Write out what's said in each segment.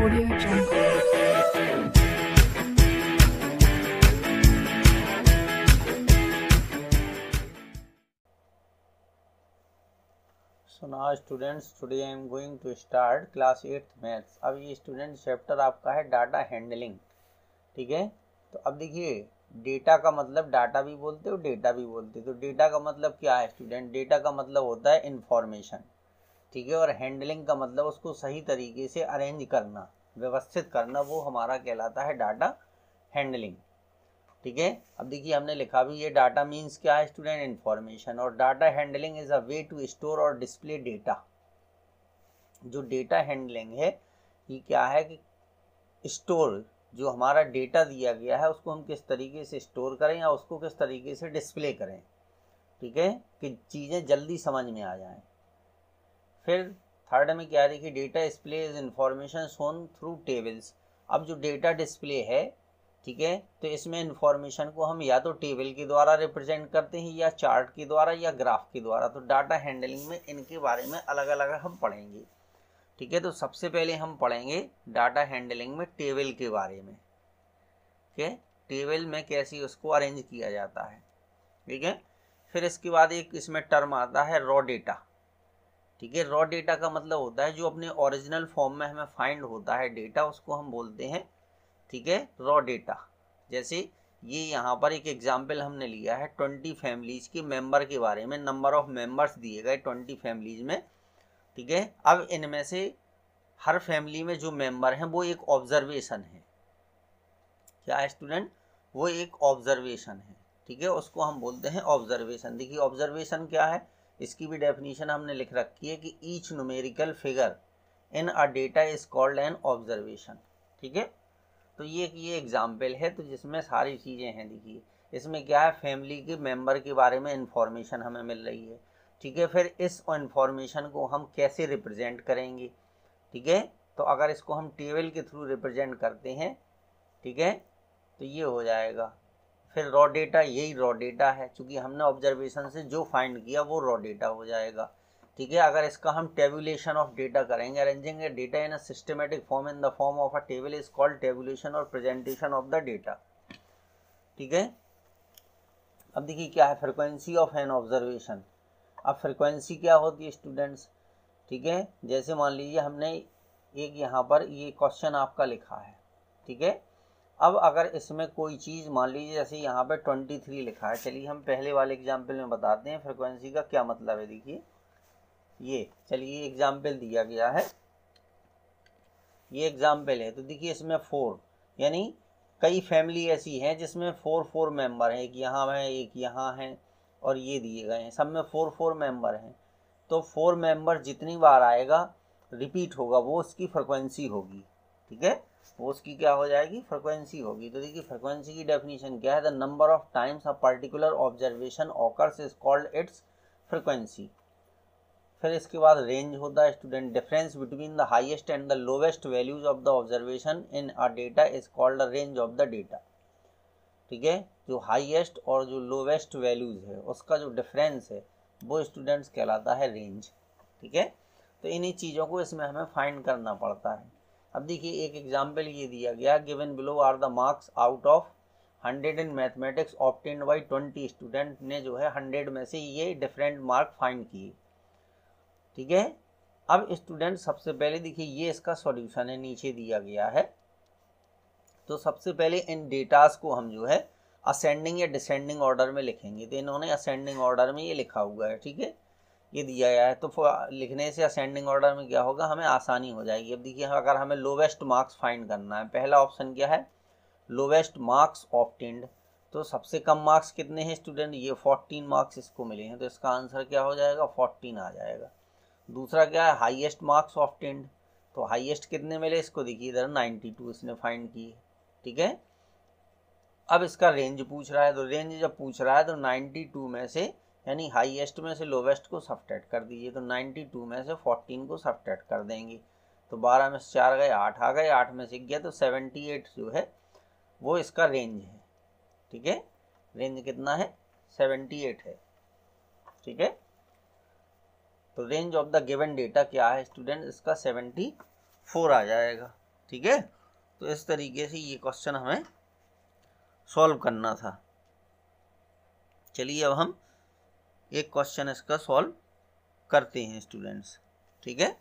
Audio Jungle. So now students today I am going to start class eighth maths अब ये student chapter आपका है data handling ठीक है? तो अब देखिए डेटा का मतलब डाटा भी बोलते हो डेटा भी बोलते हो। तो डेटा का मतलब क्या है स्टूडेंट डेटा का मतलब होता है इंफॉर्मेशन ठीक है, और हैंडलिंग का मतलब उसको सही तरीके से अरेंज करना, व्यवस्थित करना, वो हमारा कहलाता है डाटा हैंडलिंग ठीक है, अब देखिए हमने लिखा भी ये डाटा मीन्स क्या है स्टूडेंट इंफॉर्मेशन और data handling is a way to store और डिस्प्ले डेटा जो डेटा हैंडलिंग है, ये क्या है कि स्टोर जो हमारा डेटा दिया गया है, उसको हम किस तरीके से स्टोर करें या उसको किस तरीके से डिस्प्ले करें। ठीक है, कि चीज़ें जल्दी समझ में आ जाएँ। फिर थर्ड में क्या देखिए data display is information shown through tables अब जो डेटा डिस्प्ले है, ठीक है तो इसमें इंफॉर्मेशन को हम या तो टेबल के द्वारा रिप्रेजेंट करते हैं या चार्ट के द्वारा या ग्राफ के द्वारा। तो डाटा हैंडलिंग में इनके बारे में अलग अलग हम पढ़ेंगे। ठीक है तो सबसे पहले हम पढ़ेंगे डाटा हैंडलिंग में टेबल के बारे में। ठीक है टेबल में कैसे उसको अरेंज किया जाता है। ठीक है, फिर इसके बाद एक इसमें टर्म आता है रॉ डेटा ठीक है रॉ डेटा का मतलब होता है जो अपने ओरिजिनल फॉर्म में हमें फाइंड होता है डेटा उसको हम बोलते हैं, ठीक है रॉ डेटा जैसे ये यहाँ पर एक एग्ज़ाम्पल हमने लिया है ट्वेंटी फैमिलीज़ के मेंबर के बारे में नंबर ऑफ़ मेंबर्स दिए गए ट्वेंटी फैमिलीज़ में, ठीक है. अब इनमें से हर फैमिली में जो मेंबर हैं, वो एक ऑब्जर्वेशन है. क्या स्टूडेंट वो एक ऑब्जर्वेशन है, ठीक है, उसको हम बोलते हैं ऑब्जर्वेशन देखिए ऑब्जर्वेशन क्या है? इसकी भी डेफिनेशन हमने लिख रखी है कि each numerical figure in a data is called an observation ठीक है? तो ये ये एग्ज़ाम्पल है तो जिसमें सारी चीज़ें हैं, देखिए। इसमें क्या है? फैमिली के मेंबर के बारे में इंफॉर्मेशन हमें मिल रही है, ठीक है? फिर इस इंफॉर्मेशन को हम कैसे रिप्रेजेंट करेंगे, ठीक है? तो अगर इसको हम टेबल के थ्रू रिप्रेजेंट करते हैं, ठीक है? तो ये हो जाएगा। फिर रॉ डेटा यही रॉ डेटा है। क्योंकि हमने ऑब्जर्वेशन से जो फाइंड किया, वो रॉ डेटा हो जाएगा। ठीक है? अगर इसका हम टेबुलेशन ऑफ़ डेटा करेंगे arranging data in a systematic form in the form of a table is called tabulation और प्रेजेंटेशन ऑफ़ द डेटा ठीक है? अब देखिए क्या है फ्रिक्वेंसी ऑफ़ एन ऑब्जर्वेशन अब फ्रिक्वेंसी क्या होती है स्टूडेंट्स ठीक है? जैसे मान लीजिए हमने एक यहाँ पर ये क्वेश्चन आपका लिखा है। ठीक है? अब अगर इसमें कोई चीज़, मान लीजिए जैसे यहाँ पे ट्वेंटी थ्री लिखा है, चलिए हम पहले वाले एग्ज़ाम्पल में बताते हैं फ्रिक्वेंसी का क्या मतलब है, देखिए। ये, चलिए एग्ज़ाम्पल दिया गया है। ये एग्ज़ाम्पल है तो देखिए इसमें फोर यानी कई फैमिली ऐसी हैं जिसमें फोर फोर मेंबर हैं, एक यहाँ है, एक यहाँ है, और ये दिए गए हैं। सब में फोर फोर मेंबर हैं। तो फोर मेंबर जितनी बार आएगा रिपीट होगा, वो उसकी फ्रिक्वेंसी होगी, ठीक है? वो उसकी क्या हो जाएगी? फ्रिक्वेंसी होगी। तो देखिए फ्रिक्वेंसी की डेफिनेशन क्या है? The number of times a particular observation occurs is called its frequency फिर इसके बाद रेंज होता है student difference between the highest and the lowest values of the observation in a data is called the range of the data ठीक है? जो highest और जो लोवेस्ट वैल्यूज़ है, उसका जो डिफरेंस है, वो स्टूडेंट्स कहलाता है रेंज ठीक है? तो इन्हीं चीज़ों को इसमें हमें फाइंड करना पड़ता है। अब देखिए, एक एग्ज़ाम्पल ये दिया गया given below are the marks out of hundred in mathematics obtained by twenty student ने जो है हंड्रेड में से ये डिफरेंट मार्क फाइंड किए। ठीक है? अब स्टूडेंट सबसे पहले देखिए, ये इसका सॉल्यूशन है, नीचे दिया गया है। तो सबसे पहले इन डेटास को हम जो है असेंडिंग या डिसेंडिंग ऑर्डर में लिखेंगे। तो इन्होंने असेंडिंग ऑर्डर में ये लिखा हुआ है, ठीक है? ये दिया गया है। तो लिखने से असेंडिंग ऑर्डर में क्या होगा? हमें आसानी हो जाएगी। अब देखिए, अगर हमें लोवेस्ट मार्क्स फाइंड करना है, पहला ऑप्शन क्या है? लोवेस्ट मार्क्स ऑप्टेंड तो सबसे कम मार्क्स कितने हैं स्टूडेंट ये फोर्टीन मार्क्स इसको मिले हैं। तो इसका आंसर क्या हो जाएगा? फोर्टीन आ जाएगा। दूसरा क्या है? हाईएस्ट मार्क्स ऑप्टेंड तो हाईएस्ट कितने मिले? इसको देखिए, इधर नाइन्टी टू इसने फाइंड किए ठीक है? अब इसका रेंज पूछ रहा है। तो रेंज जब पूछ रहा है तो 92 में से यानी हाईएस्ट में से लोवेस्ट को सब्ट्रैक्ट कर दीजिए तो 92 में से 14 को सब्ट्रैक्ट कर देंगे। तो 12 में से चार गए, आठ आ गए, आठ में से गया तो 78 जो है, वो इसका रेंज है। ठीक है? रेंज कितना है? 78 है। ठीक है? तो range of the given data क्या है स्टूडेंट इसका 74 आ जाएगा। ठीक है? तो इस तरीके से ये क्वेश्चन हमें सॉल्व करना था। चलिए अब हम एक क्वेश्चन इसका सॉल्व करते हैं स्टूडेंट्स ठीक है?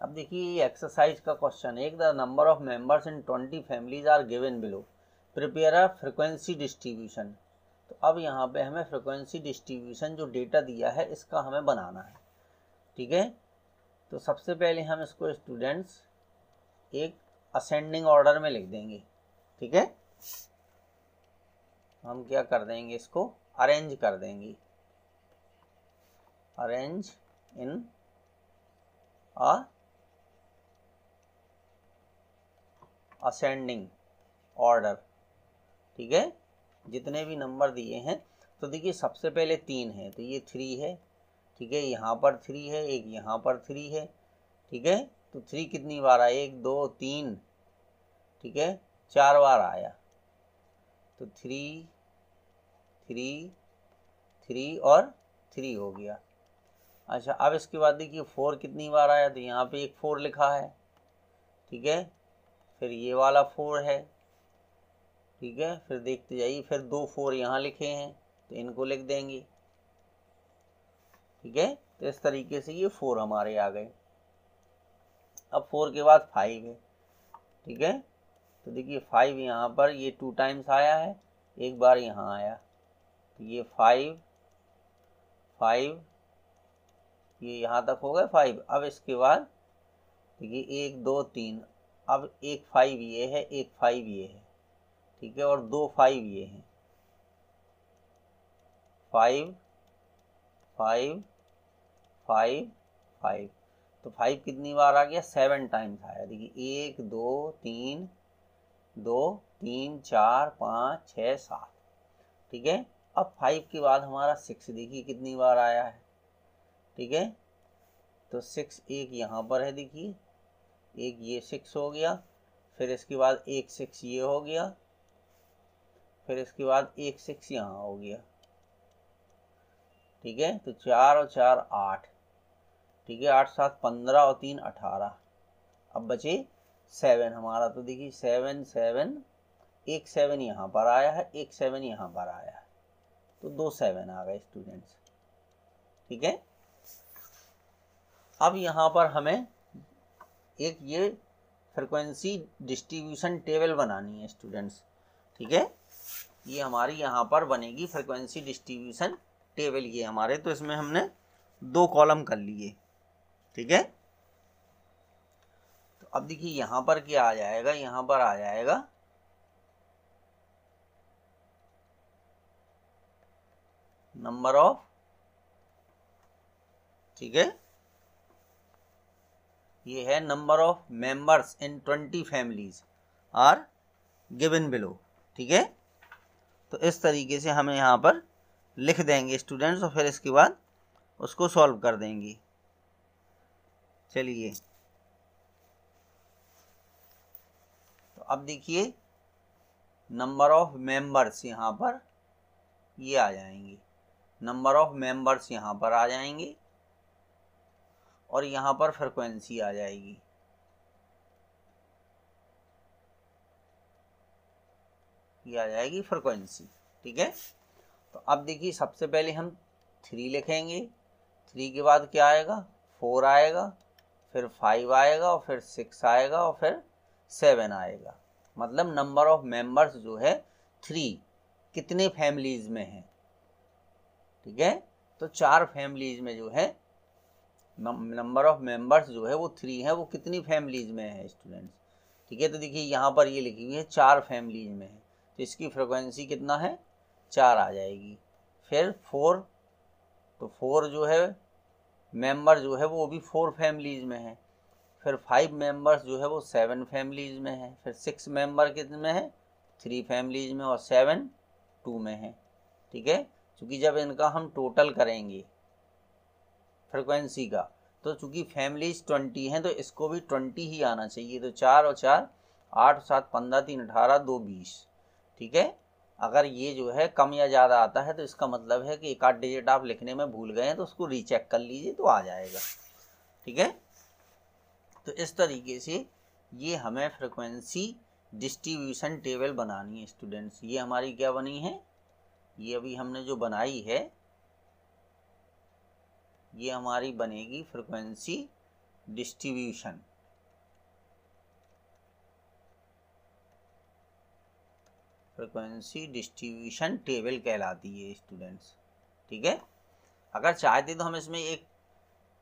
अब देखिए एक्सरसाइज का क्वेश्चन एक the number of members in twenty families are given below prepare a frequency distribution तो अब यहाँ पे हमें फ्रिक्वेंसी डिस्ट्रीब्यूशन जो डेटा दिया है, इसका हमें बनाना है, ठीक है? तो सबसे पहले हम इसको स्टूडेंट्स एक असेंडिंग ऑर्डर में लिख देंगे, ठीक है? हम क्या कर देंगे इसको? अरेंज कर देंगे। अरेंज इन असेंडिंग ऑर्डर ठीक है? जितने भी नंबर दिए हैं तो देखिए सबसे पहले तीन है तो ये थ्री है। ठीक है? यहाँ पर थ्री है, एक यहाँ पर थ्री है। ठीक है? तो थ्री कितनी बार आया? एक, दो, तीन। ठीक है? चार बार आया। तो थ्री थ्री थ्री और थ्री हो गया। अच्छा अब इसके बाद देखिए फोर कितनी बार आया? तो यहाँ पे एक फोर लिखा है। ठीक है? फिर ये वाला फोर है। ठीक है? फिर देखते जाइए, फिर दो फोर यहाँ लिखे हैं तो इनको लिख देंगे। ठीक है? तो इस तरीके से ये फोर हमारे आ गए। अब फोर के बाद फाइव है। ठीक है? तो देखिए फाइव यहाँ पर, ये टू टाइम्स आया है, एक बार यहाँ आया। तो ये फाइव फाइव ये यहाँ तक हो गए फाइव अब इसके बाद देखिए, एक, दो, तीन। अब एक फाइव ये है, एक फाइव ये है। ठीक है, और दो फाइव ये हैं। फाइव फाइव फाइव फाइव तो फाइव कितनी बार आ गया? सेवन टाइम्स आया। देखिए, एक, दो, तीन दो, तीन, चार, पाँच छ सात। ठीक है? अब फाइव के बाद हमारा सिक्स देखिए कितनी बार आया है। ठीक है? तो सिक्स एक यहाँ पर है देखिए। एक ये सिक्स हो गया, फिर इसके बाद एक सिक्स ये हो गया, फिर इसके बाद एक सिक्स यहाँ हो गया। ठीक है? तो चार और चार आठ। ठीक है? आठ, सात, पंद्रह और तीन, अठारह। अब बचे सेवन हमारा तो देखिए सेवन सेवन एक सेवन यहाँ पर आया है, एक सेवन यहाँ पर आया है। तो दो सेवन आ गए स्टूडेंट्स ठीक है? अब यहाँ पर हमें एक ये फ्रिक्वेंसी डिस्ट्रीब्यूशन टेबल बनानी है स्टूडेंट्स ठीक है? ये हमारी यहाँ पर बनेगी फ्रिक्वेंसी डिस्ट्रीब्यूशन टेबल ये हमारे तो इसमें हमने दो कॉलम कर लिए। ठीक है? तो अब देखिए यहाँ पर क्या आ जाएगा, यहाँ पर आ जाएगा नंबर ऑफ़, ठीक है? ये है number of members in twenty families are given below, ठीक है? तो इस तरीके से हमें यहाँ पर लिख देंगे स्टूडेंट्स और फिर इसके बाद उसको सॉल्व कर देंगे। चलिए। तो अब देखिए, नंबर ऑफ़ मेंबर्स यहाँ पर ये आ जाएँगे। नंबर ऑफ़ मेंबर्स यहाँ पर आ जाएँगे और यहाँ पर फ्रिक्वेंसी आ जाएगी। ये आ जाएगी फ्रिक्वेंसी ठीक है? तो अब देखिए, सबसे पहले हम थ्री लिखेंगे। थ्री के बाद क्या आएगा? फोर आएगा, फिर फाइव आएगा, और फिर सिक्स आएगा, और फिर सेवन आएगा। मतलब नंबर ऑफ़ मेंबर्स जो है थ्री कितने फैमिलीज़ में है? ठीक है? तो चार फैमिलीज़ में जो है नंबर ऑफ़ मेंबर्स जो है, वो थ्री है। वो कितनी फैमिलीज़ में है स्टूडेंट्स ठीक है? तो देखिए, यहाँ पर ये लिखी हुई है, चार फैमिलीज़ में है। तो इसकी फ्रिक्वेंसी कितना है? चार आ जाएगी। फिर फोर तो फोर जो है मेंबर जो है, वो भी फोर फैमिलीज़ में है। फिर फाइव मेंबर्स जो है, वो सेवन फैमिलीज़ में है। फिर सिक्स मेंबर कितने में है? थ्री फैमिलीज़ में और सेवन टू में है। ठीक है? क्योंकि जब इनका हम टोटल करेंगे फ्रिक्वेंसी का तो चूँकि फैमिलीज़ ट्वेंटी हैं तो इसको भी ट्वेंटी ही आना चाहिए। तो चार और चार, आठ, सात, पंद्रह, तीन, अठारह, दो, बीस। ठीक है? अगर ये जो है कम या ज़्यादा आता है तो इसका मतलब है कि एक आध डिजिट आप लिखने में भूल गए हैं तो उसको रीचेक कर लीजिए तो आ जाएगा। ठीक है? तो इस तरीके से ये हमें फ्रिक्वेंसी डिस्ट्रीब्यूशन टेबल बनानी है स्टूडेंट्स ये हमारी क्या बनी है? ये अभी हमने जो बनाई है, ये हमारी बनेगी frequency distribution frequency distribution table कहलाती है स्टूडेंट्स ठीक है? अगर चाहते तो हम इसमें एक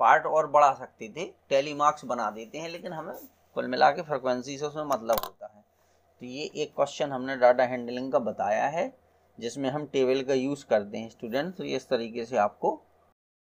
पार्ट और बढ़ा सकते थे टेली मार्क्स बना देते हैं, लेकिन हमें कुल मिला के फ्रिक्वेंसी से उसमें मतलब होता है। तो ये एक क्वेश्चन हमने डाटा हैंडलिंग का बताया है। जिसमें हम टेबल का यूज़ करते हैं स्टूडेंट तो इस तरीके से आपको